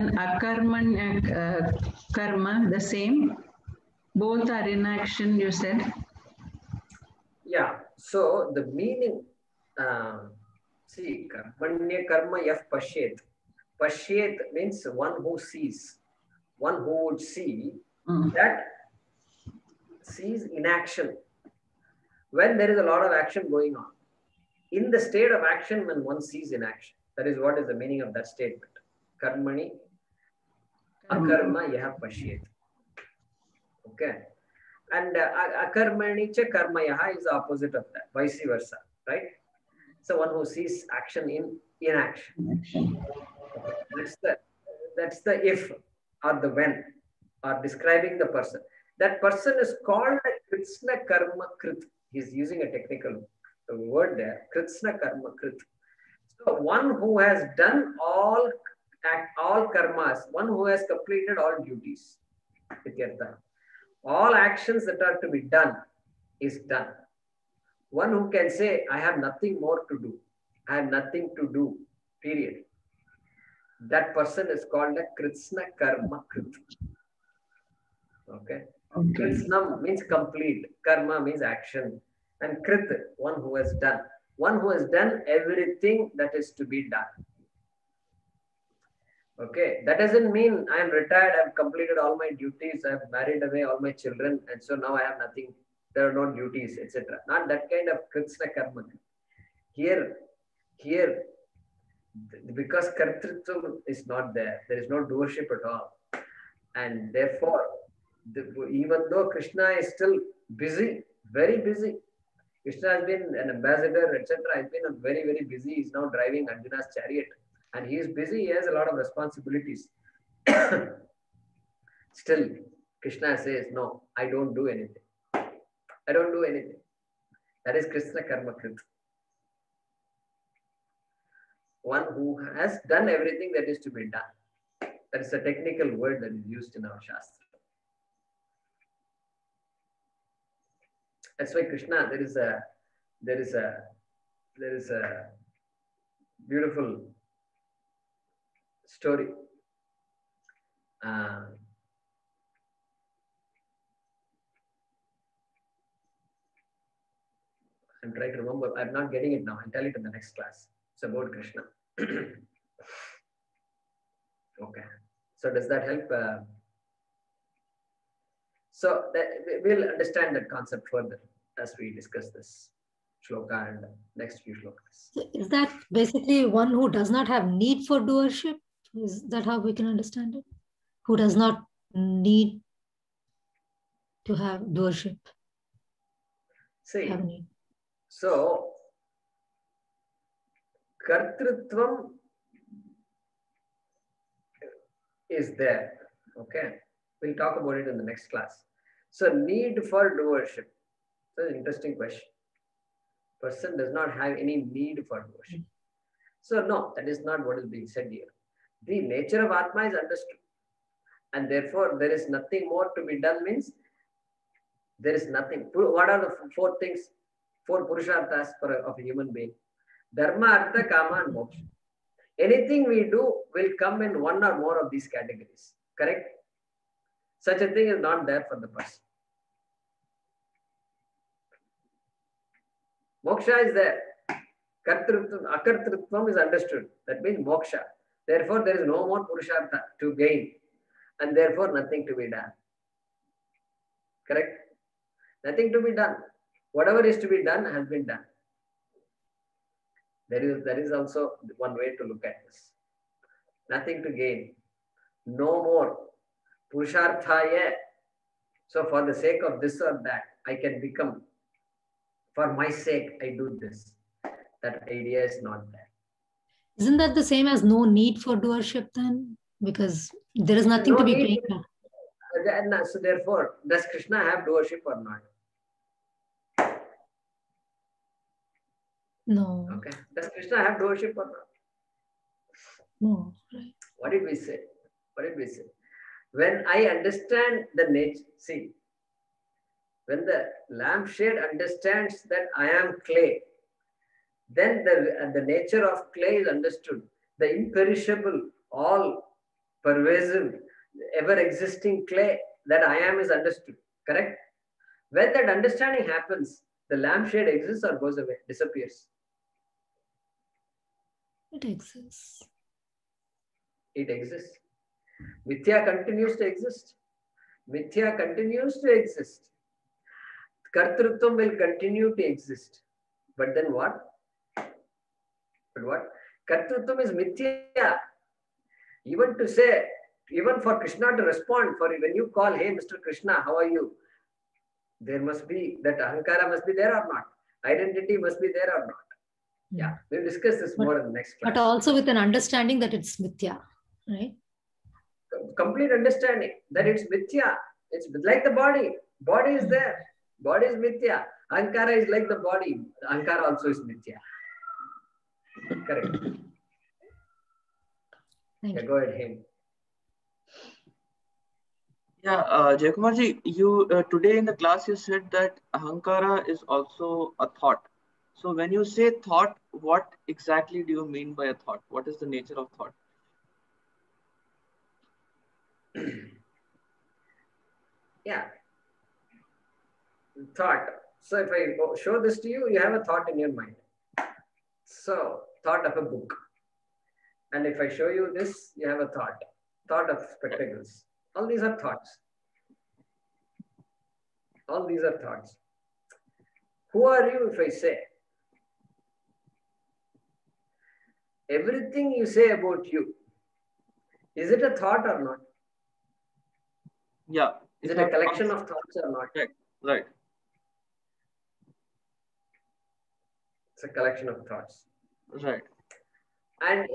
akarman uh, karma the same? Both are in action, you said. Yeah. So the meaning, um, see, karmanya karma yaf pashyet. Pashyet means one who sees, one who would see Mm. that sees inaction. When there is a lot of action going on, in the state of action, when one sees inaction, that is what is the meaning of that statement. Karmani akarma yaha pashyet. Okay. And uh, akarmani cha karma yaha is the opposite of that, vice versa, right? So one who sees action in inaction. Action. That's the that's the if or the when or describing the person. That person is called a Kritsna Karma Krit. He's using a technical word there, Kritsna Karma Krit. So one who has done all act, all karmas, one who has completed all duties. All actions that are to be done is done. One who can say, I have nothing more to do. I have nothing to do, period that person is called a Kritsna Karma Krit. Okay. Okay. Kritsnam means complete, karma means action, and Krit, one who has done. One who has done everything that is to be done. Okay, that doesn't mean I am retired, I've completed all my duties, I've married away all my children, and so now I have nothing, there are no duties, etc. Not that kind of Kritsna Karma. Here, here, because kartritvam is not there, there is no doership at all. And therefore, the, even though Krishna is still busy, very busy, Krishna has been an ambassador, etc., He has been very, very busy. He's now driving Arjuna's chariot. And he is busy, he has a lot of responsibilities. still, Krishna says, No, I don't do anything. I don't do anything. That is Kritsna Karma. One who has done everything that is to be done. That is a technical word that is used in our Shastra. That's why Krishna, there is a there is a there is a beautiful story. Uh, I'm trying to remember. I'm not getting it now. I'll tell it in the next class. It's about Krishna. okay. So does that help? Uh, so that, we'll understand that concept further as we discuss this shloka and next few shlokas. Is that basically one who does not have need for doership? Is that how we can understand it? Who does not need to have doership? See, Have need. so kartrutvam is there. Okay, we'll talk about it in the next class. So need for doership. That's an interesting question. Person does not have any need for doership. Hmm. So no, that is not what is being said here. The nature of Atma is understood. And therefore, there is nothing more to be done means there is nothing. What are the four things, four purusharthas for a, of a human being? Dharma, Artha, Kama, and Moksha. Anything we do will come in one or more of these categories. Correct? Such a thing is not there for the person. Moksha is there. Kartrutvam, akartrutvam is understood. That means moksha. Therefore, there is no more purushartha to gain. And therefore, nothing to be done. Correct? Nothing to be done. Whatever is to be done has been done. There is, there is also one way to look at this. Nothing to gain. No more. Purusharthaya. So for the sake of this or that, I can become. For my sake, I do this. That idea is not there. Isn't that the same as no need for doership then? Because there is nothing No to be need. so therefore, does Krishna have doership or not? No, Okay. Does Krishna have doership or not? no. Right. What did we say? What did we say? When I understand the nature, see, when the lampshade understands that I am clay, then the, the nature of clay is understood. The imperishable, all pervasive, ever existing clay that I am is understood. Correct? When that understanding happens, the lampshade exists or goes away, disappears. It exists. It exists. Mithya continues to exist. Mithya continues to exist. Kartrutvam will continue to exist. But then what? But what? Kartrutvam is Mithya. Even to say, even for Krishna to respond, for when you call, hey, Mr. Krishna, how are you? There must be, that Ahankara must be there or not. Identity must be there or not. Hmm. Yeah, we'll discuss this But- more in the next class. But also with an understanding that it's mithya, right? complete understanding that it's mithya. It's like the body. Body is hmm. there. Body is mithya. Ahankara is like the body. Ahankara also is mithya. Correct. Thank Yeah, you. go ahead, him. Yeah, uh, Jayakumarji, you uh, today in the class you said that ahankara is also a thought. So when you say thought, what exactly do you mean by a thought? What is the nature of thought? Yeah. Thought. So if I show this to you, you have a thought in your mind. So thought of a book. And if I show you this, you have a thought. Thought of spectacles. All these are thoughts. All these are thoughts. Who are you if I say? Everything you say about you, is it a thought or not? Yeah. Is it a collection of thoughts or not? Right. It's a collection of thoughts. Right. And,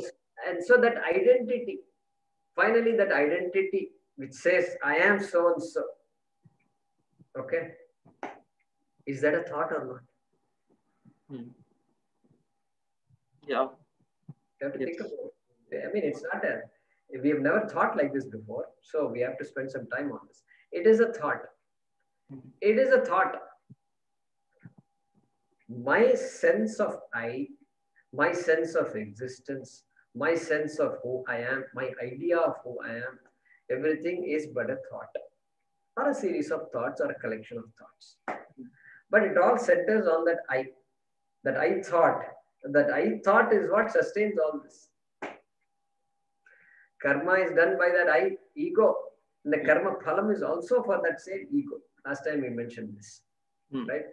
and so that identity, finally, that identity which says, I am so and so. Okay. Is that a thought or not? Hmm. Yeah. You have to Yes. think about it. I mean, it's not a, we have never thought like this before. So we have to spend some time on this. It is a thought. It is a thought. My sense of I, my sense of existence, my sense of who I am, my idea of who I am, everything is but a thought or a series of thoughts or a collection of thoughts. But it all centers on that I, that I thought, that I thought is what sustains all this. Karma is done by that I ego. And the karma phalam is also for that same ego. Last time we mentioned this, Hmm. right?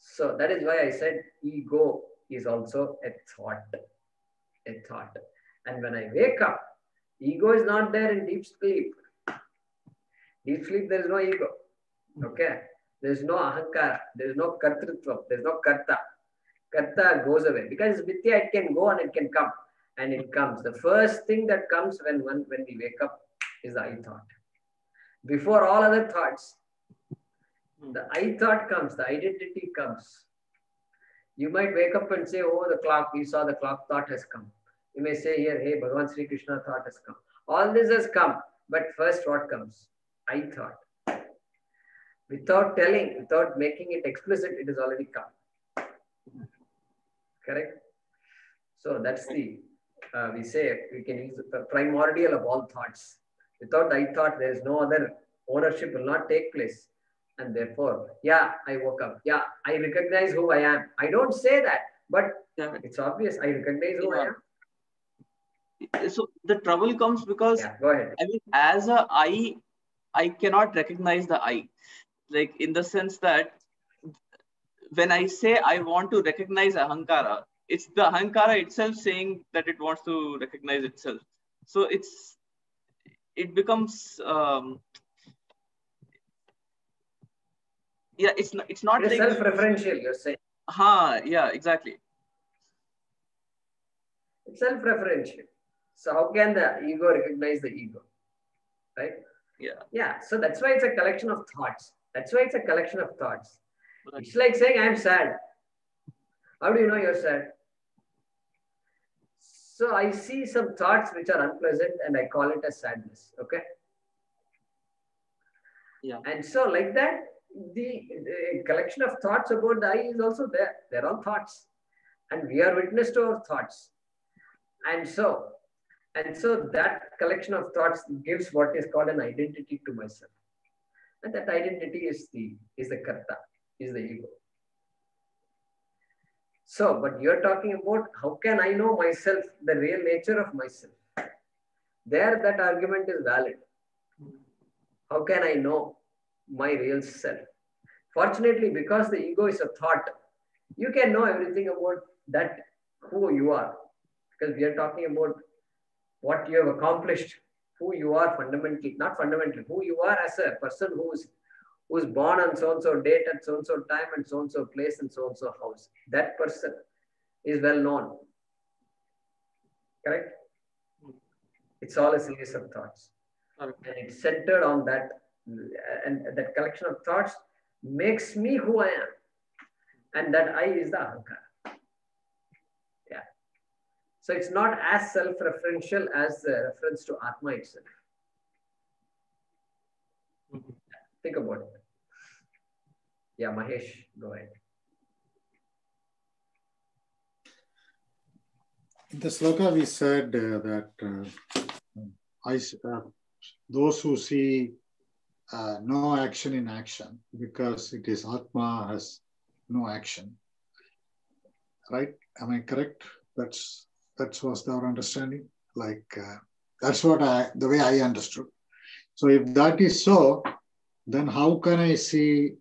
So that is why I said ego is also a thought. A thought. And when I wake up, ego is not there in deep sleep. Deep sleep, there is no ego. Okay? There is no ahankara. There is no kartrutva. There is no karta. Karta goes away. Because mithya, it can go and it can come. And it comes. The first thing that comes when, when, when we wake up is the I thought. Before all other thoughts, the I thought comes, the identity comes. You might wake up and say, Oh, the clock, you saw the clock thought has come. You may say here, Hey, Bhagavan Sri Krishna thought has come. All this has come. But first, what comes? I thought. Without telling, without making it explicit, it has already come. Correct? So that's the, uh, we say, we can use the primordial of all thoughts. Without I thought, there is no other ownership will not take place. And therefore, yeah, I woke up. Yeah, I recognize who I am. I don't say that, but Yeah. it's obvious. I recognize who I am. So the trouble comes because Yeah, go ahead. I mean, as a I, I cannot recognize the I, like in the sense that when I say I want to recognize ahankara, it's the ahankara itself saying that it wants to recognize itself. So it's it becomes um, yeah, it's not it's not It is like self-referential, you're saying. ha yeah exactly It's self-referential. So how can the ego recognize the ego? Right? yeah Yeah. So that's why it's a collection of thoughts. That's why it's a collection of thoughts. Right. It's like saying, I'm sad. How do you know you're sad? So I see some thoughts which are unpleasant and I call it as sadness. Okay. Yeah. And so, like that, the, collection of thoughts about the I is also there. They're all thoughts. And we are witness to our thoughts. And so, And so that collection of thoughts gives what is called an identity to myself. And that identity is the is the karta, is the ego. So, but you're talking about how can I know myself, the real nature of myself? There, that argument is valid. How can I know my real self? Fortunately, because the ego is a thought, you can know everything about that, who you are. Because we are talking about what you have accomplished, who you are fundamentally, not fundamentally, who you are as a person who's who's born on so and so date at so and so time and so and so place and so and so house. That person is well known. Correct? Hmm. It's all a series of thoughts. And it's centered on that, and that collection of thoughts makes me who I am. And that I is the ahankara. Yeah. So it's not as self-referential as the reference to Atma itself. Think about it. Yeah, Mahesh, go ahead. In the sloka, we said uh, that uh, I, uh, those who see uh, no action in action because it is Atma has no action. Right? Am I correct? That's that was our understanding. Like uh, that's what I the way I understood. So if that is so, then how can I see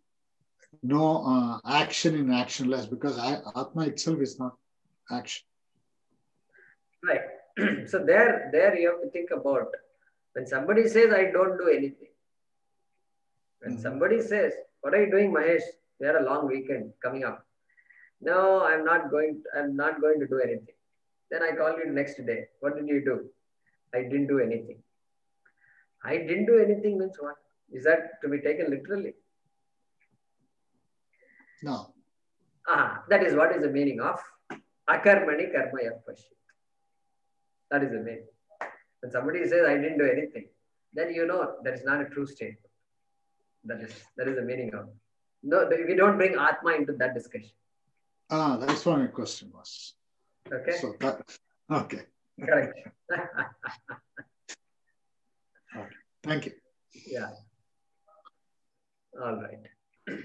no uh, action in actionless? Because I, Atma itself is not action. Right. so there, there you have to think about when somebody says, I don't do anything. When Mhm. somebody says, What are you doing, Mahesh? We had a long weekend coming up. No, I'm not going, I'm not going to do anything. Then I call you next day. What did you do? I didn't do anything. I didn't do anything means what? Is that to be taken literally? No. Ah, that is what is the meaning of akarmani karmaya pashi. That is the meaning. When somebody says, I didn't do anything, then you know that is not a true statement. That is that is the meaning of no, we don't bring Atma into that discussion. Ah, that's what my question was. Okay? So that okay. Correct. Thank you. yeah. All right.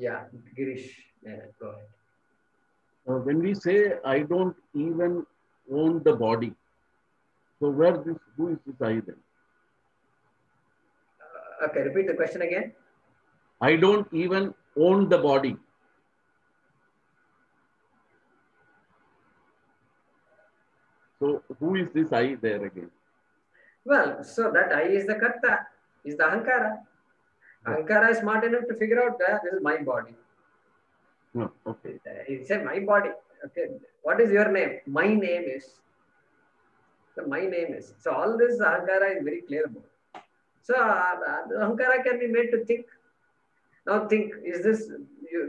Yeah, Girish, yeah, go ahead. Uh, when we say I don't even own the body, so where this who is this I then? Uh, okay, repeat the question again. I don't even own the body. So who is this I there again? Well, so that I is the karta, is the ahankara. Ahankara is smart enough to figure out that this is my body. No, okay. He said my body. Okay, what is your name? My name is. So my name is. So all this ahankara is very clear about. So uh, ahankara can be made to think. Now think: Is this you,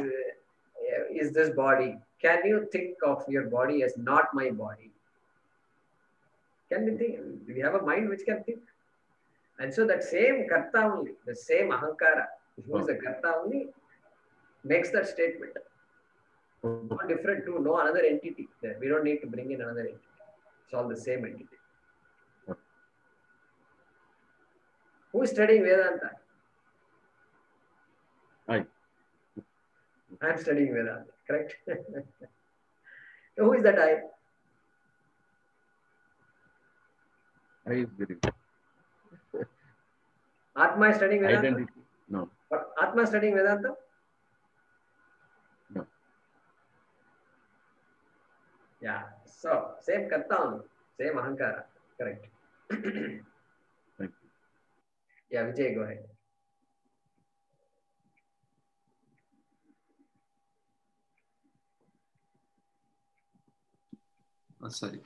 uh, is this body? Can you think of your body as not my body? Can we think? We have a mind which can think. And so that same karta only, the same ahankara, who is the karta only, makes that statement. No different to no another entity. We don't need to bring in another entity. It's all the same entity. Who is studying Vedanta? I. I'm studying Vedanta, correct? so who is that I? I is very Atma is studying Vedanta? identity. No. But Atma is studying Vedanta? No. Yeah. So same karta only, same ahankara. Correct. Yeah, Vijay, go ahead. Oh, sorry.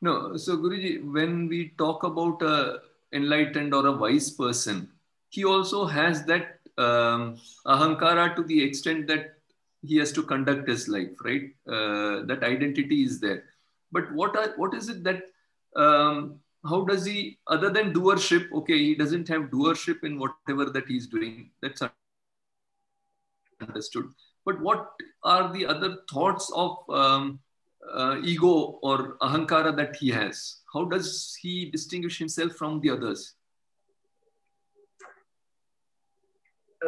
No, so Guruji, when we talk about a enlightened or a wise person, he also has that um, ahankara to the extent that he has to conduct his life, right? Uh, that identity is there. But what are what is it that um, how does he other than doership? Okay, he doesn't have doership in whatever that he's doing. That's understood. But what are the other thoughts of um, uh, ego or ahankara that he has? How does he distinguish himself from the others?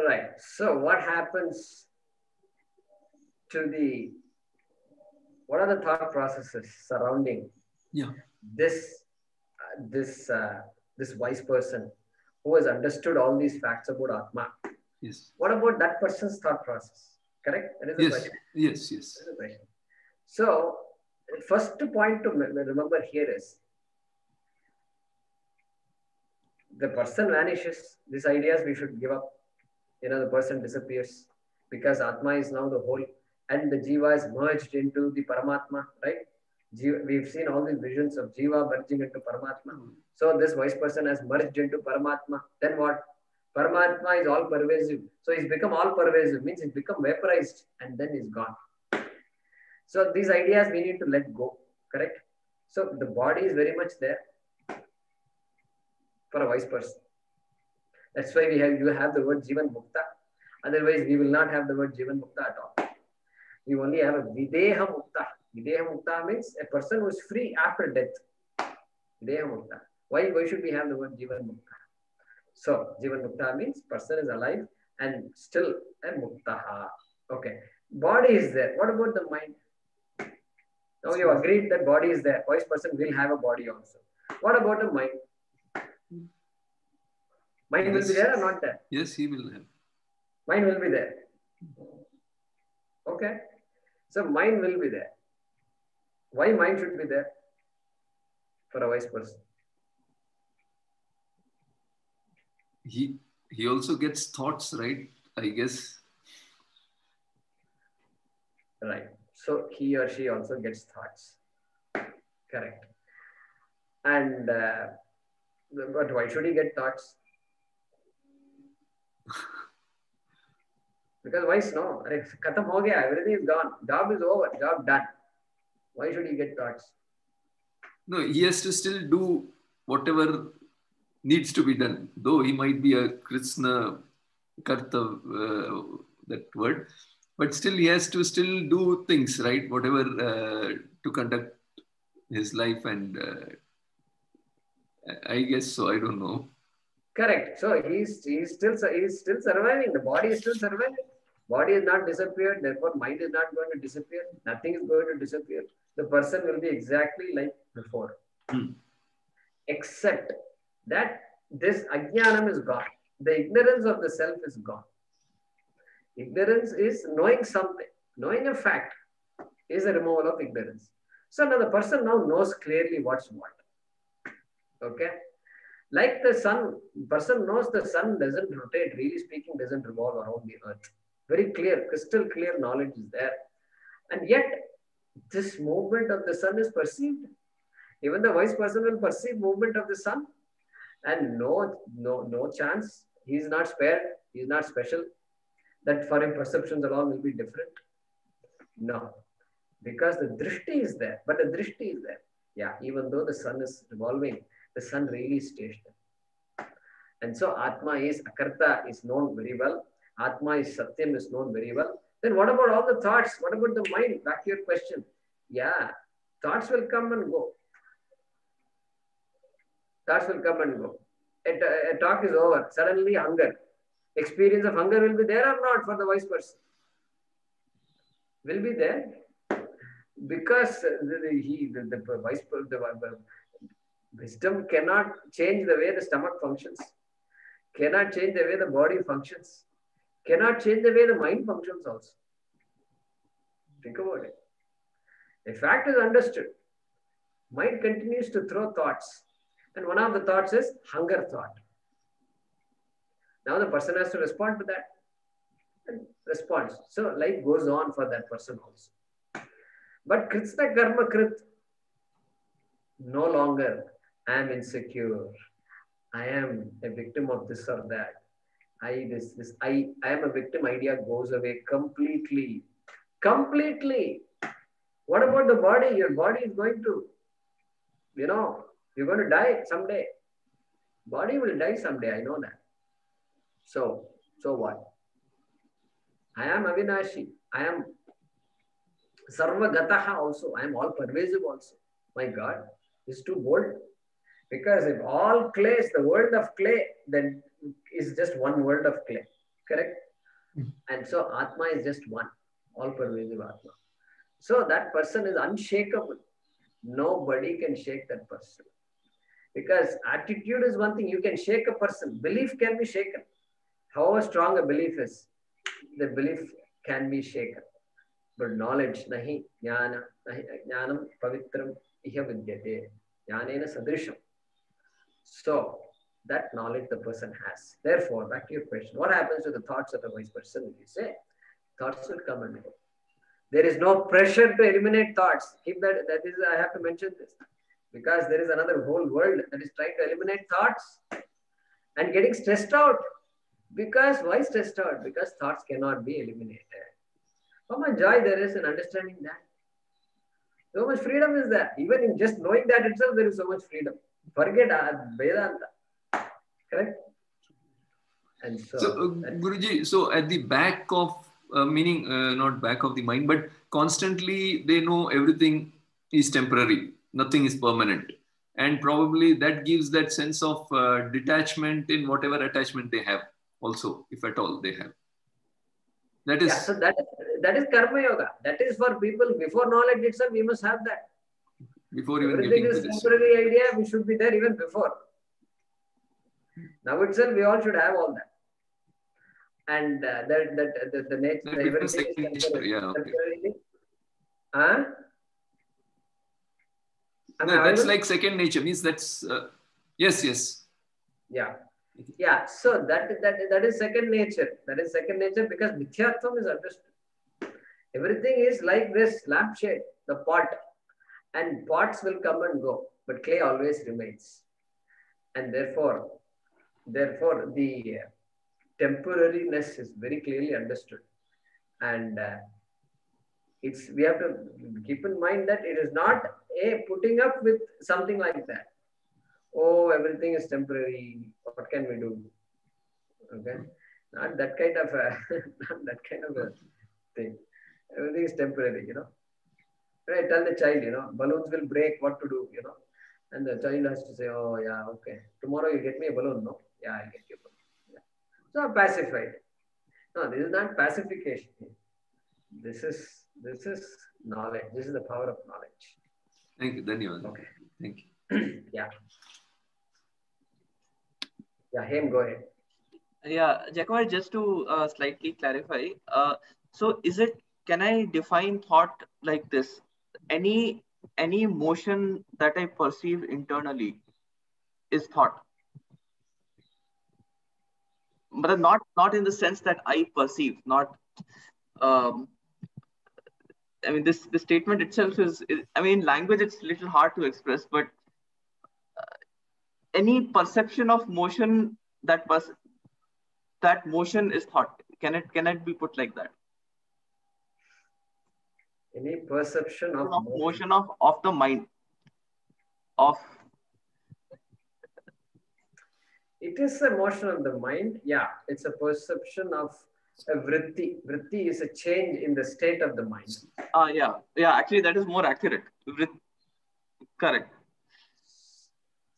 Right. So what happens to the what are the thought processes surrounding Yeah. this this uh, this wise person who has understood all these facts about Atma? Yes. What about that person's thought process? Correct? That is the Yes. question. Yes. Yes. That is question. So first point to remember here is the person vanishes. These ideas we should give up. You know, the person disappears because Atma is now the whole and the Jiva is merged into the Paramatma, right? We've seen all these visions of Jiva merging into Paramatma. So this wise person has merged into Paramatma. Then what? Paramatma is all pervasive. So he's become all pervasive, means he's become vaporized and then he's gone. So these ideas we need to let go, correct? So the body is very much there for a wise person. That's why we have you have the word Jivan Mukta. Otherwise, we will not have the word Jivan Mukta at all. We only have a Videha Mukta. Videha Mukta means a person who is free after death. Videha Mukta. Why, why should we have the word Jivan Mukta? So, Jivan Mukta means person is alive and still a Muktaha. Okay. Body is there. What about the mind? Now you agreed that body is there. Wise person will have a body also. What about the mind? Mind will be there or not there? Yes, he will have. Mind will be there. Okay. So mind will be there. Why mind should be there for a wise person? He he also gets thoughts, right? I guess. Right. So he or she also gets thoughts. Correct. And uh, but why should he get thoughts? because wise snow? Katam ho everything is gone. Job is over. Job done. Why should he get thoughts? No, he has to still do whatever needs to be done. Though he might be a Kritsna Karta, uh, that word, but still he has to still do things, right? Whatever uh, to conduct his life, and uh, I guess so. I don't know. Correct. So he's he's still he's still surviving. The body is still surviving. Body is not disappeared. Therefore, mind is not going to disappear. Nothing is going to disappear. The person will be exactly like before, Hmm. except that this ajnanam is gone. The ignorance of the self is gone. Ignorance is knowing something, knowing a fact is a removal of ignorance. So now the person now knows clearly what's what. Okay like the sun, person knows the sun doesn't rotate, really speaking, doesn't revolve around the earth. Very clear, crystal clear knowledge is there. And yet, this movement of the sun is perceived. Even the wise person will perceive movement of the sun. And no, no, no chance. He is not spared. He is not special. That for him, perceptions alone will be different. No. Because the drishti is there. But the drishti is there. Yeah, even though the sun is revolving, the sun really stays there. And so Atma is Akarta is known very well. Atma is Satyam is known very well. Then what about all the thoughts? What about the mind? Back to your question. Yeah, thoughts will come and go. Thoughts will come and go. A, a talk is over. Suddenly hunger. Experience of hunger will be there or not for the wise person? Will be there. Because the, the, he, the, the wise the, the, Wisdom cannot change the way the stomach functions, cannot change the way the body functions, cannot change the way the mind functions also. Think about it. The fact is understood. Mind continues to throw thoughts. And one of the thoughts is hunger thought. Now the person has to respond to that and responds. So life goes on for that person also. But Kritsna Karma Krit, no longer I am insecure. I am a victim of this or that. I this this I I am a victim idea goes away completely. Completely. What about the body? Your body is going to, you know, you're going to die someday. Body will die someday. I know that. So, so what? I am Avinashi. I am Sarvagataha also. I am all pervasive also. My God, is too bold. Because if all clay is the world of clay, then is just one world of clay. Correct? Hmm. And so Atma is just one, all pervasive Atma. So that person is unshakable. Nobody can shake that person. Because attitude is one thing, you can shake a person. Belief can be shaken. However strong a belief is, the belief can be shaken. But knowledge, nahi, jnana, nahi, jnanam pavitram iha vidyate. Jnanena sadrisham. So that knowledge the person has. Therefore, back to your question, what happens to the thoughts of a wise person? You say, thoughts will come and go. There is no pressure to eliminate thoughts. Keep that, that is, I have to mention this. Because there is another whole world that is trying to eliminate thoughts and getting stressed out. Because why stressed out? Because thoughts cannot be eliminated. How much joy there is in understanding that. So much freedom is there. Even in just knowing that itself, there is so much freedom. Forget uh, Vedanta. Correct? And so, So, uh, Guruji, so at the back of, uh, meaning uh, not back of the mind, but constantly they know everything is temporary, nothing is permanent. And probably that gives that sense of uh, detachment in whatever attachment they have, also, if at all they have. That is, yeah, so that, that is karma yoga. That is for people before knowledge itself, we must have that. before even Everything getting to this. temporary idea, we should be there even before. Now itself, we all should have all that. And uh, that, that, the, the nature, That becomes everything is temporary. yeah, okay. temporary. Huh? Am I No, that's like second nature, means that's, uh, yes, yes. Yeah. Yeah. So that, that, that is second nature. That is second nature because Mithyatvam is understood. Everything is like this lampshade, the pot. And pots will come and go, but clay always remains. And therefore, therefore the temporariness is very clearly understood. And uh, it's we have to keep in mind that it is not a putting up with something like that oh, everything is temporary. What can we do? Okay, not that kind of a, not that kind of a thing. Everything is temporary, you know. Right? Tell the child, you know, balloons will break. What to do, you know? And the child has to say, oh yeah, okay. Tomorrow you get me a balloon, no? Yeah, I'll get you a balloon. Yeah. So pacified. No, this is not pacification. This is this is knowledge. This is the power of knowledge. Thank you, Dhanyavad. Okay. Thank you. yeah. Yeah, him, go ahead. Yeah, Jacob, just to uh, slightly clarify, uh, so is it, can I define thought like this? Any, any motion that I perceive internally is thought. But not, not in the sense that I perceive, not, um, I mean, this, this statement itself is, is, I mean, language, it's a little hard to express, but uh, any perception of motion that was that motion is thought. Can it can it be put like that? Any perception of Of motion. motion of of the mind. Of It is a motion of the mind. Yeah, it's a perception of a vritti. Vritti is a change in the state of the mind. ah yeah yeah actually that is more accurate. Correct.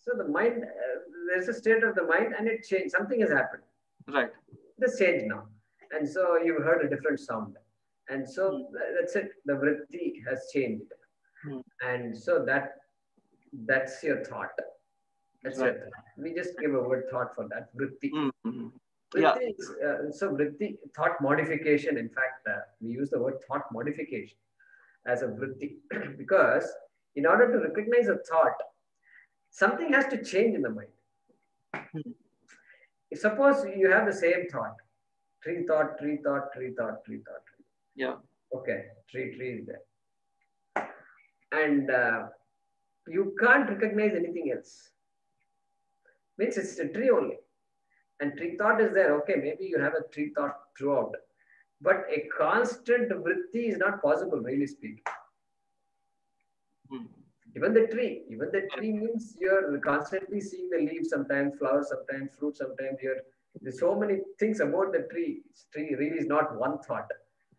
So the mind, uh, there's a state of the mind and it changed. Something has happened. Right. This change now. And so you've heard a different sound. And so tha- that's it. The vritti has changed. Hmm. And so that that's your thought. That's Right. your. We just give a word thought for that. Vritti. Mhm. Yeah. Is, uh, so vritti, thought modification. In fact, uh, we use the word thought modification as a vritti because in order to recognize a thought, something has to change in the mind. Hmm. If suppose you have the same thought, tree thought, tree thought, tree thought, tree thought. Tree. Yeah. Okay, tree, tree is there. And uh, you can't recognize anything else. Means it's a tree only. And tree thought is there. Okay, maybe you have a tree thought throughout. But a constant vritti is not possible, really speaking. Hmm. Even the tree, even the tree means you're constantly seeing the leaves, sometimes flowers, sometimes fruit, sometimes you're there's so many things about the tree. Tree really is not one thought.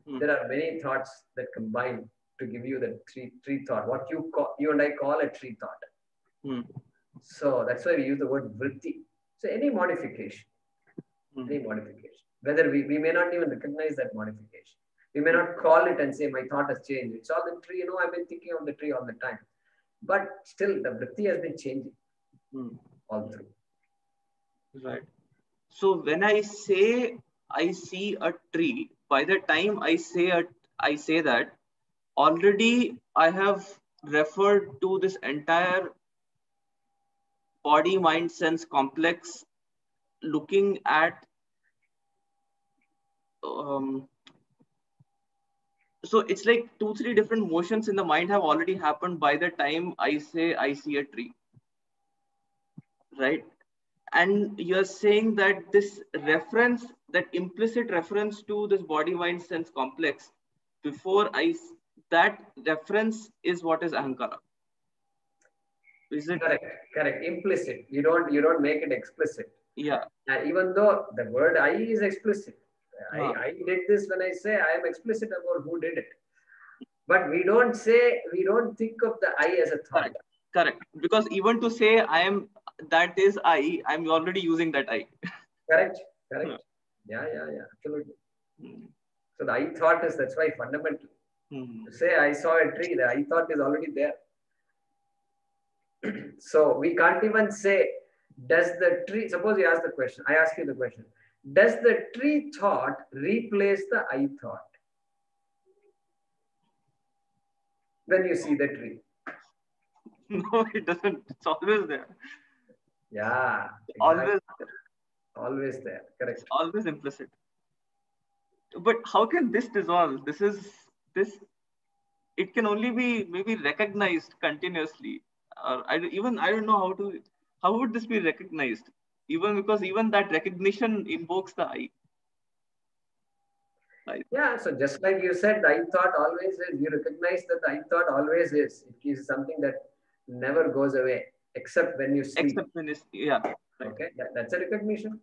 Hmm. There are many thoughts that combine to give you the tree, tree thought, what you call, you and I call a tree thought. Hmm. So that's why we use the word vritti. So any modification, Hmm. any modification, whether we, we may not even recognize that modification. We may not call it and say, my thought has changed. It's all the tree, you know, I've been thinking of the tree all the time. But still, the vritti has been changing Hmm. all through. Right. So when I say I see a tree, by the time I say a, I say that, already I have referred to this entire body, mind, sense complex, looking at. Um, so it's like two, three different motions in the mind have already happened by the time I say I see a tree. Right and you're saying that this reference that implicit reference to this body mind sense complex before i that reference is what is ahankara is it Correct, correct. Implicit. You don't you don't make it explicit. yeah Uh, even though the word I is explicit. I, Ah. I did this when I say I am explicit about who did it. But we don't say, we don't think of the I as a thought. Correct. correct because even to say i am that is i i'm already using that i Correct? Correct. Yeah, yeah, yeah. Absolutely. Hmm. So the I thought is that's why fundamental. To say I saw a tree, the I thought is already there. so we can't even say, does the tree, suppose you ask the question, I ask you the question, does the tree thought replace the I thought? When you see the tree. no it doesn't it's always there Yeah. always exactly. Always there. Correct. always implicit but how can this dissolve this is this it can only be maybe recognized continuously or I, even i don't know how to how would this be recognized even because even that recognition invokes the i Yeah, so just like you said, the I thought always is, you recognize that the I thought always is. It is something that never goes away except when you sleep. except when it's yeah Okay, that, that's a recognition.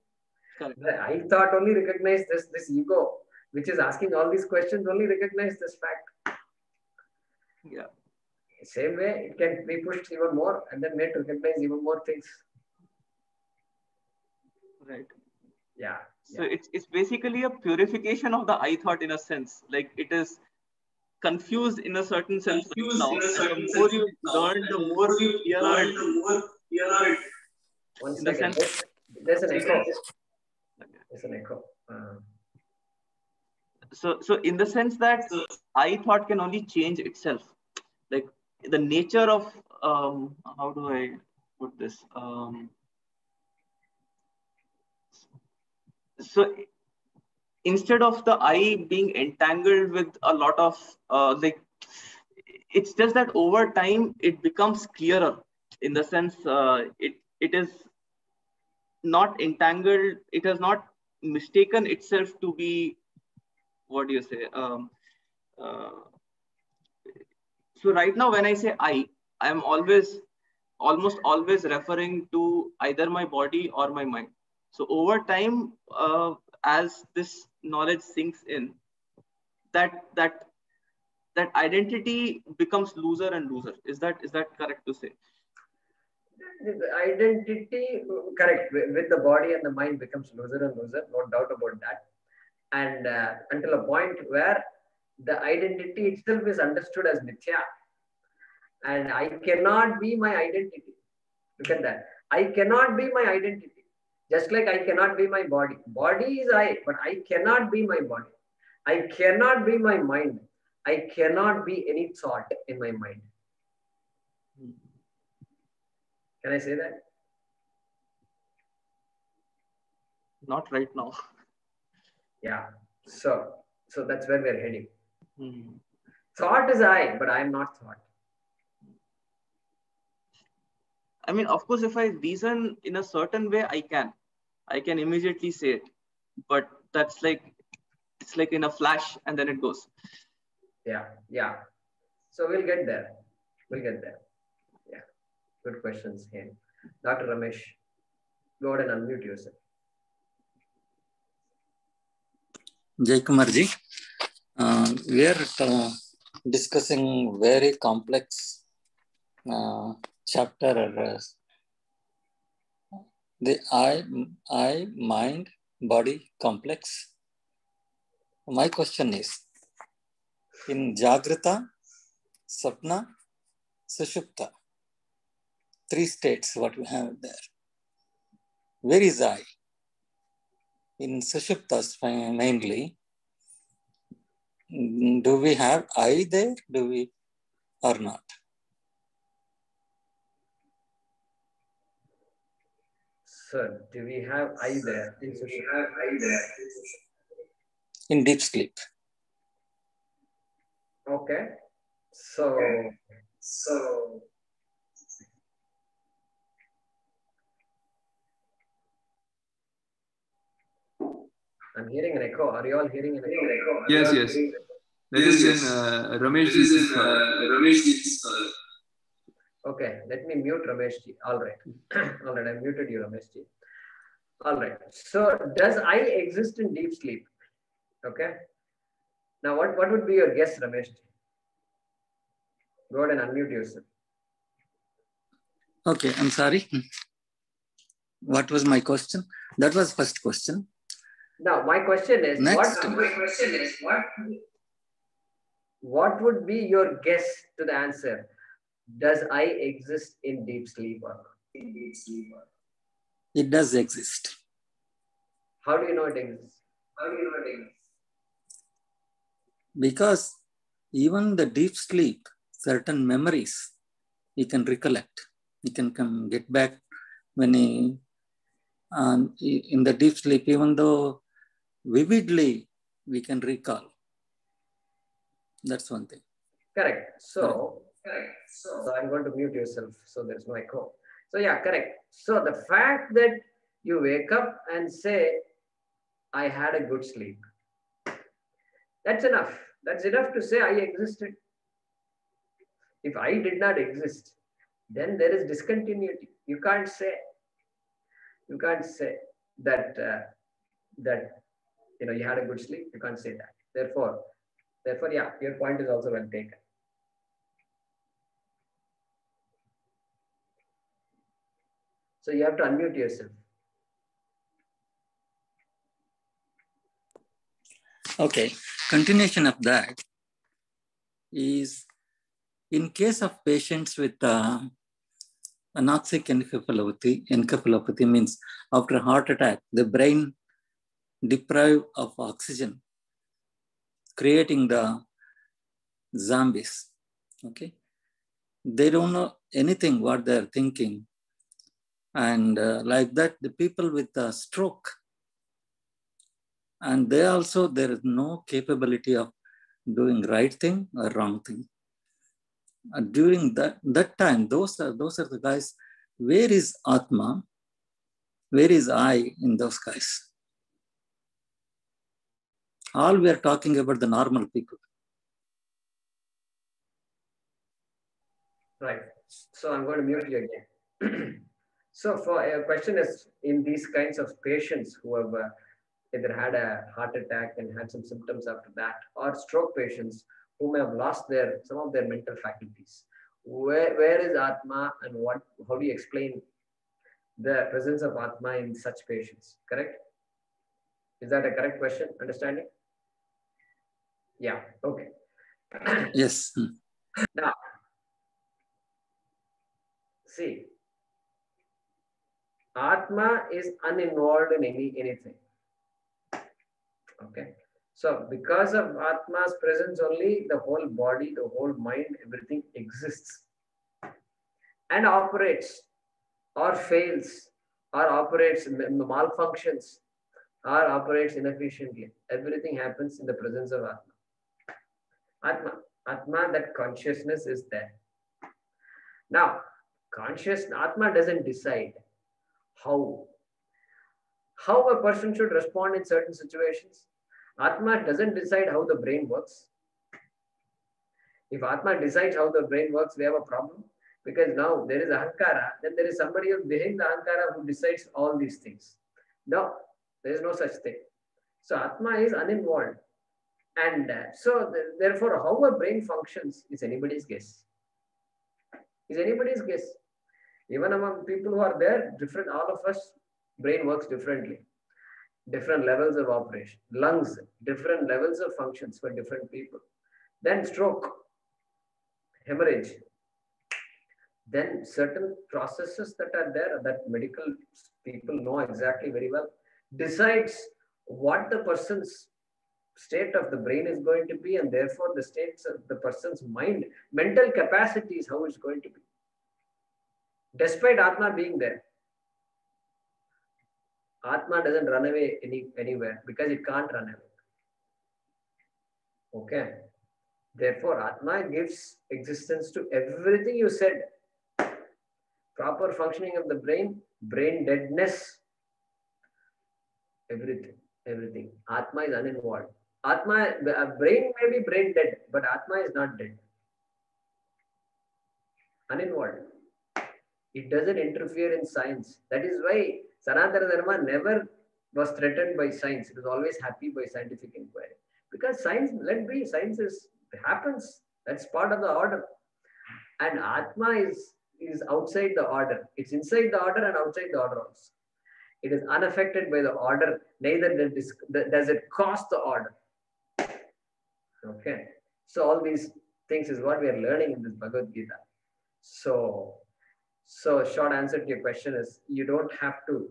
Correct. The I thought only recognize this, this ego, which is asking all these questions, only recognize this fact. yeah Same way, it can be pushed even more and then made to recognize even more things. right Yeah. so it's it's basically a purification of the i thought in a sense like it is confused in a certain sense Confused now in a and certain the more sense you learn and the the more more you clearer learn, it the more clearer it One In the sense- There's, there's an echo. There's an echo. Uh, so so in the sense that i thought can only change itself like the nature of um how do i put this? Um so instead of the eye being entangled with a lot of uh, like it's just that over time it becomes clearer in the sense uh, it it is not entangled it has not mistaken itself to be what do you say um, uh, so right now when i say i i am always almost always referring to either my body or my mind. So over time uh, as this knowledge sinks in that that that identity becomes looser and looser. Is that is that correct to say? Identity, correct, with the body and the mind becomes looser and looser, no doubt about that. And uh, until a point where the identity itself is understood as mithya. And I cannot be my identity. Look at that. I cannot be my identity. Just like I cannot be my body. Body is I, but I cannot be my body. I cannot be my mind. I cannot be any thought in my mind. Can I say that? not right now Yeah. So, so that's where we're heading. Hmm. Thought is I, but I am not thought. I mean, of course, if I reason in a certain way, I can. I can immediately say it. But that's like, it's like in a flash and then it goes. Yeah, yeah. So we'll get there. We'll get there. Yeah. Good questions here. Dr. Ramesh, go ahead and unmute yourself. Jai Kumar ji, uh, we are uh, discussing very complex uh, chapter uh, the eye, eye, mind, body complex. My question is, in Jagrata, Sapna, Sushupta, three states what we have there. Where is I? In Sushuptas mainly, Mm, do we have I there? Do we or not? Sir, do we have I there? Do we have I there? In deep sleep. Okay. So, so I'm hearing an echo. Are you all hearing an echo? Yes, yes. That is in uh, Ramesh ji's uh, Okay, let me mute Ramesh ji. All right. all right, I muted you, Ramesh ji. All right. So, does I exist in deep sleep? Okay. Now, what, what would be your guess, Ramesh ji? Go ahead and unmute yourself. Okay, I'm sorry. What was my question? That was first question. Now, my question is, Next. what? My question is, what? What would be your guess to the answer? Does I exist in deep sleep or not? In deep sleep or? It does exist. How do you know it exists? How do you know it exists? Because even the deep sleep, certain memories you can recollect. You can come get back when he um, in the deep sleep, even though vividly we can recall. That's one thing. Correct. So, correct. So, so I'm going to mute yourself so there's no echo. So yeah, correct. So the fact that you wake up and say, I had a good sleep. That's enough. That's enough to say I existed. If I did not exist, then there is discontinuity. You can't say, you can't say that uh, that you know you had a good sleep. You can't say that. Therefore, therefore, yeah, your point is also well taken. So you have to unmute yourself. Okay, continuation of that is in case of patients with uh, anoxic encephalopathy, encephalopathy means after a heart attack, the brain deprived of oxygen, creating the zombies. Okay, they don't know anything what they're thinking, and uh, like that, the people with a stroke, and they also there is no capability of doing right thing or wrong thing. And during that that time, those are those are the guys. Where is Atma? Where is I in those guys? All we are talking about the normal people. Right. So I'm going to mute you again. so for a question is in these kinds of patients who have uh, either had a heart attack and had some symptoms after that, or stroke patients who may have lost their some of their mental faculties. Where, where is Atma and what how do you explain the presence of Atma in such patients? Correct? Is that a correct question? Understanding? Yeah, okay. Yes. Now, see, Atma is uninvolved in any anything. Okay. So because of Atma's presence only, the whole body, the whole mind, everything exists and operates or fails or operates malfunctions or operates inefficiently. Everything happens in the presence of Atma. Atma, Atma, that consciousness is there. Now, conscious Atma doesn't decide how how a person should respond in certain situations. Atma doesn't decide how the brain works. If Atma decides how the brain works, we have a problem because now there is Ahankara, then there is somebody else behind the Ahankara who decides all these things. No, there is no such thing. So Atma is uninvolved. And uh, so, th- therefore, how a brain functions is anybody's guess. Is anybody's guess. Even among people who are there, different, all of us, brain works differently. Different levels of operation. Lungs, different levels of functions for different people. Then stroke, hemorrhage. Then certain processes that are there that medical people know exactly very well decides what the person's state of the brain is going to be and therefore the states of the person's mind mental capacity is how it's going to be. Despite atma being there atma doesn't run away any anywhere because it can't run away. Okay? Therefore atma gives existence to everything you said. Proper functioning of the brain brain deadness everything everything. Atma is uninvolved atma uh, brain may be brain dead but atma is not dead. Uninvolved. It doesn't interfere in science. That is why sanatana dharma never was threatened by science. It was always happy by scientific inquiry. Because science let be science is happens. That's part of the order. And atma is is outside the order. It's inside the order and outside the order also. It is unaffected by the order. Neither does it cause the order okay. So all these things is what we are learning in this bhagavad gita. So so short answer to your question is you don't have to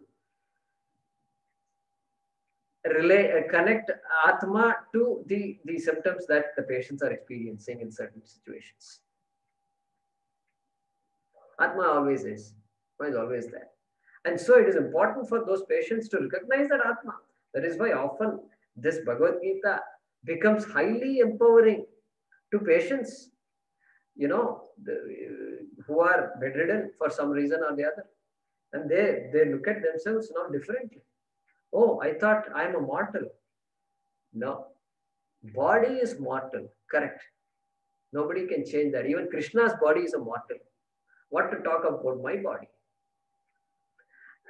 relay uh, connect atma to the the symptoms that the patients are experiencing in certain situations. Atma always is. Is always there. And so it is important for those patients to recognize that atma. That is why often this bhagavad gita becomes highly empowering to patients you know the, uh, who are bedridden for some reason or the other. And they they look at themselves now differently. Oh i thought i'm a mortal. No. Body is mortal. Correct. Nobody can change that. Even krishna's body is a mortal. What to talk about my body?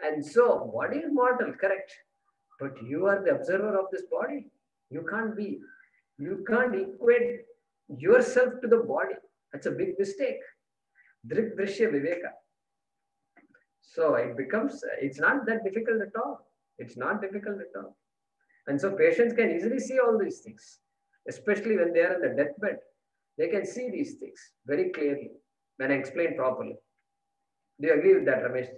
And so body is mortal. Correct. But you are the observer of this body you can't be you can't equate yourself to the body that's a big mistake Drik Drishya Viveka. So it becomes, it's not that difficult at all. It's not difficult at all. And so patients can easily see all these things, especially when they are in the deathbed. They can see these things very clearly when I explain properly. Do you agree with that, Ramesh?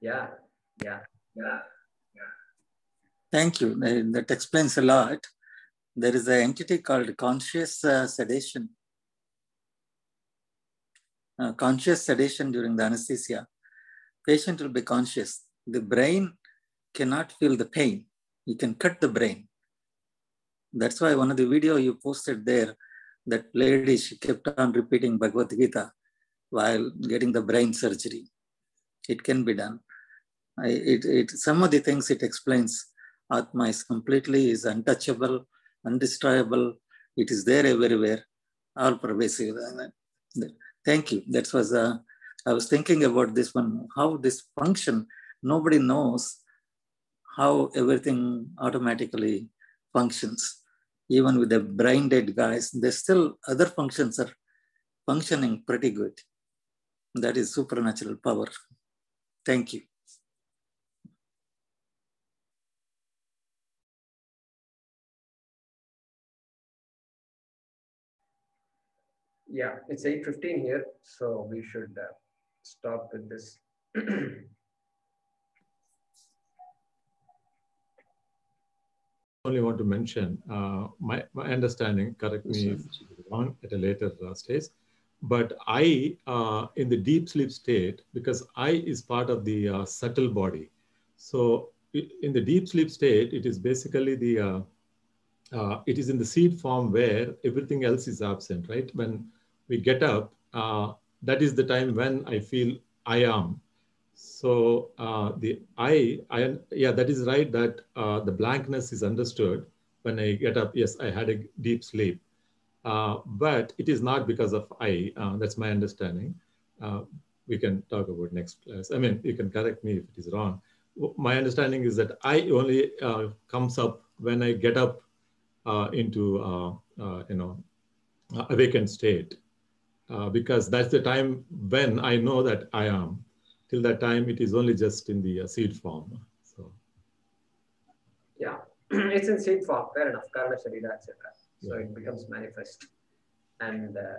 Yeah, yeah, yeah. Thank you. That explains a lot there is an entity called conscious uh, sedation. Uh, conscious sedation during the anesthesia. Patient will be conscious. The brain cannot feel the pain. You can cut the brain. That's why one of the video you posted there, that lady, she kept on repeating Bhagavad Gita while getting the brain surgery. It can be done. I, it, it, some of the things it explains, Atma is completely is untouchable, undestroyable. It is there everywhere, all pervasive. Thank you. That was, uh, I was thinking about this one, how this function, nobody knows how everything automatically functions. Even with the brain dead guys, there's still other functions are functioning pretty good. That is supernatural power. Thank you. Yeah, it's 8.15 here, so we should uh, stop with this. only want to mention uh, my, my understanding, correct me if wrong at a later uh, stage, but I, uh, in the deep sleep state, because I is part of the uh, subtle body. So in the deep sleep state, it is basically the, uh, uh, it is in the seed form where everything else is absent, right? When we get up, uh, that is the time when I feel I am. So uh, the I, I, yeah, that is right. That uh, the blankness is understood when I get up. Yes, I had a deep sleep, uh, but it is not because of I. Uh, that's my understanding. Uh, we can talk about next class. I mean, you can correct me if it is wrong. my understanding is that I only comes up when I get up into you know awakened state, uh, because that's the time when I know that I am. Till that time, it is only just in the uh, seed form. So Yeah, it's in seed form. Fair enough. Karana Sharira, etc. So Yeah. it becomes manifest, and uh,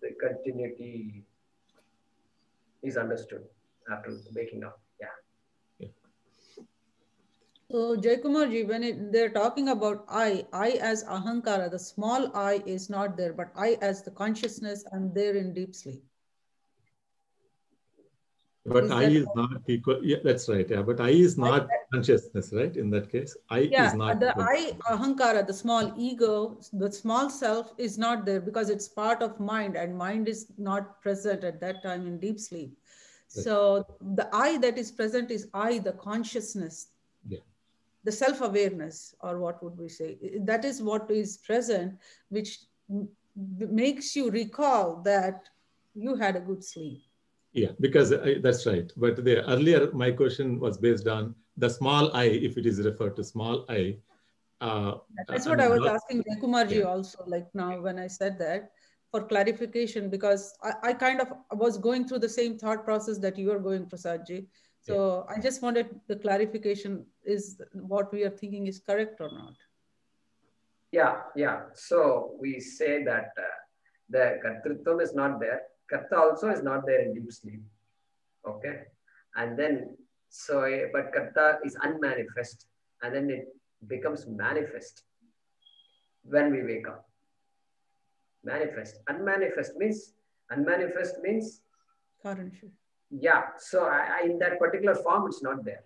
the continuity is understood after waking up. So Jaykumarji, when it, they're talking about I, I as ahankara, the small I is not there, but I as the consciousness, I'm there in deep sleep. But Is I is not equal. Yeah, that's right. Yeah, but I is not consciousness, right? In that case, I Yeah, is not. the. I, ahankara, the small ego, the small self is not there because it's part of mind and mind is not present at that time in deep sleep. Right. So the I that is present is I, the consciousness, Yeah. The self-awareness, or what would we say? That is what is present, which makes you recall that you had a good sleep. Yeah, because I, that's right. But the earlier my question was based on the small I, if it is referred to small I. Uh, That's uh, what I was not- asking Kumarji Yeah. also, like now when I said that for clarification, because I, I kind of was going through the same thought process that you are going, Prasadji. So I just wanted the clarification is what we are thinking is correct or not. Yeah, yeah. So we say that uh, the kartrutvam is not there. Karta also is not there in deep sleep. Okay. And then, so, eh, but Karta is unmanifest. And then it becomes manifest when we wake up. Manifest. Unmanifest means, unmanifest means, Current shift. Yeah. So I, I, in that particular form, it's not there.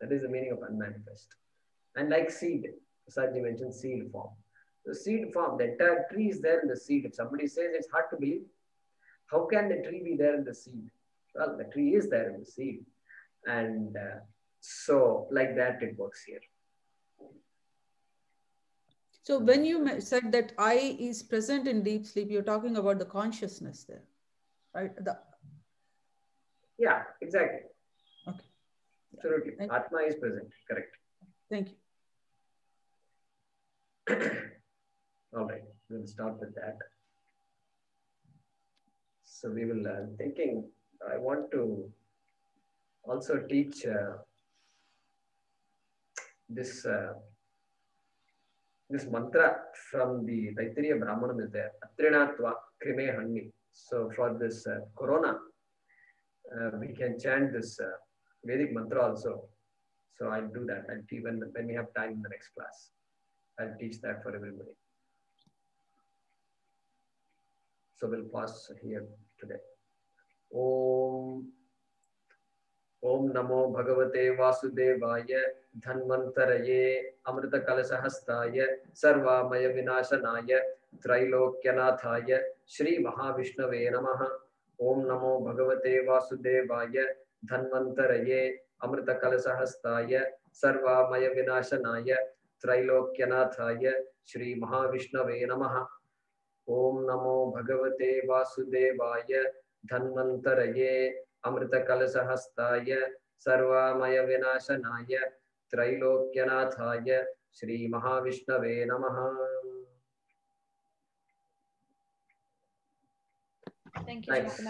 That is the meaning of unmanifest. And like seed, Sadhji mentioned seed form. The seed form, the entire tree is there in the seed. If somebody says it's hard to believe, how can the tree be there in the seed? Well, the tree is there in the seed. And uh, so, like that, it works here. So when you said that I is present in deep sleep, you're talking about the consciousness there, right? The, Yeah, exactly. Okay. Absolutely. Thank- Atma is present. Correct. thank you. All right, we'll start with that. So we will uh, thinking. I want to also teach uh, this uh, this mantra from the Taittiriya Brahmanam is there. Atrinatva krime hanni. So for this uh, Corona, we can chant this uh, Vedic mantra also. So I'll do that. I'll when, we have time in the next class. I'll teach that for everybody. So we'll pause here today. Om Om Namo Bhagavate Vasudevaya Dhanvantaraye Amrita Kalasahastaya Sarvamaya Vinashanaya Trilokyanathaya ओम नमो भगवते वासुदेवाय, धन्वन्तरये, अमृतकलशहस्ताय, सर्वामय विनाशनाय, त्रैलोक्यनाथाय श्रीमहाविष्णवे नमः। ओम नमो भगवते वासुदेवाय, धन्वन्तरये, अमृतकलशहस्ताय, सर्वामय विनाशनाय, त्रैलोक्यनाथाय श्रीमहाविष्णवे नमः। Thank you, Thanks.